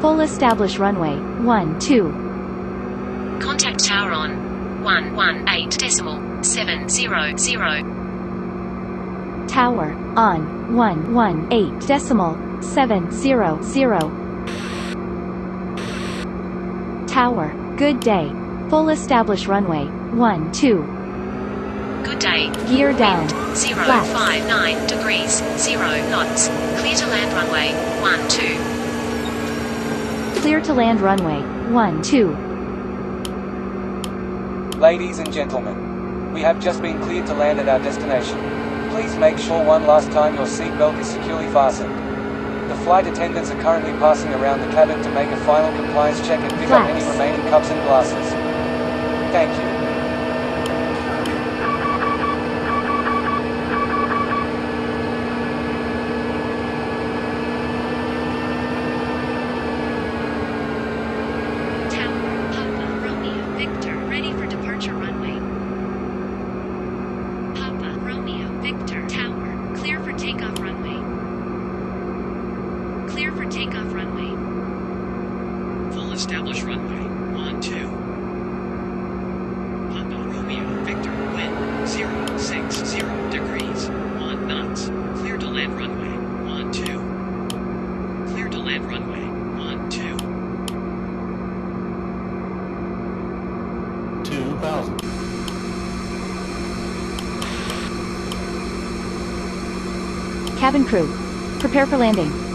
Full establish runway, 1, 2. Contact tower on 118 decimal 700. Tower, on, 118 decimal, 700. Tower, good day. Full establish runway, 1, 2. Good day. Gear down. Wind 059 Flaps. degrees 0 knots. Clear to land runway 12. Clear to land runway, 1, 2. Ladies and gentlemen, we have just been cleared to land at our destination. Please make sure one last time your seatbelt is securely fastened. The flight attendants are currently passing around the cabin to make a final compliance check and pick up any remaining cups and glasses. Thank you. Tower, Papa, Romeo, Victor, ready for departure runway. Papa, Romeo, Victor, Tower, clear for takeoff runway. Clear for takeoff runway. Full established runway. One, two. Papa Romeo Victor wind zero six zero degrees one knots. Clear to land runway. One, two. Clear to land runway. One, two. Two thousand. Cabin crew. Prepare for landing.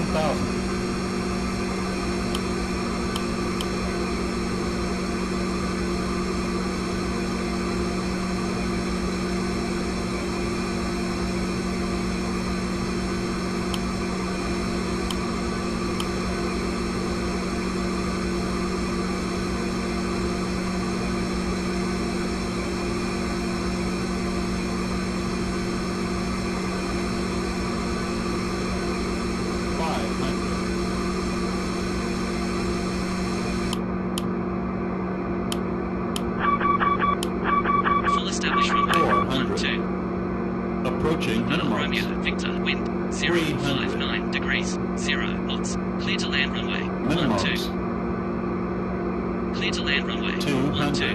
1,000. Approaching Papa minimums. Romeo Victor wind zero five nine degrees zero knots. Clear to land runway. One, two. Clear to land runway. Two One, hundred.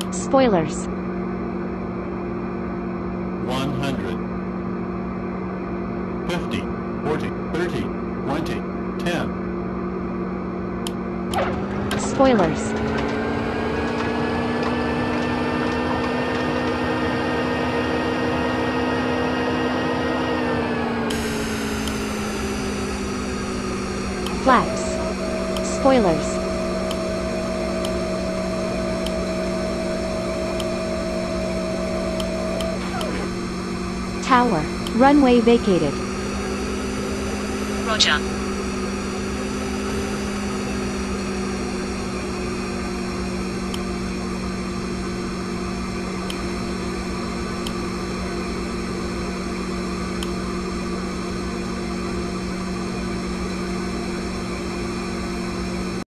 two. Spoilers. One hundred. Fifty. Forty. Thirty. Twenty. Ten. Spoilers. Flaps. Spoilers. Tower. Runway vacated. Roger.